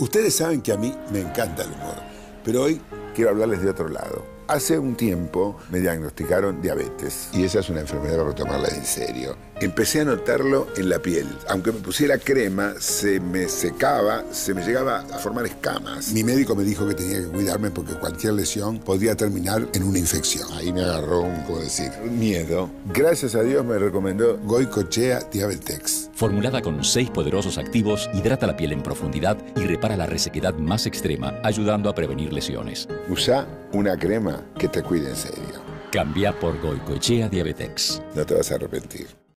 Ustedes saben que a mí me encanta el humor, pero hoy quiero hablarles de otro lado. Hace un tiempo me diagnosticaron diabetes y esa es una enfermedad para tomarla en serio. Empecé a notarlo en la piel. Aunque me pusiera crema, se me secaba, se me llegaba a formar escamas. Mi médico me dijo que tenía que cuidarme porque cualquier lesión podía terminar en una infección. Ahí me agarró un, ¿cómo decir? Miedo. Gracias a Dios me recomendó Goicochea Diabetex. Formulada con seis poderosos activos, hidrata la piel en profundidad y repara la resequedad más extrema, ayudando a prevenir lesiones. Usa una crema que te cuide en serio. Cambia por Goicoechea Diabetex. No te vas a arrepentir.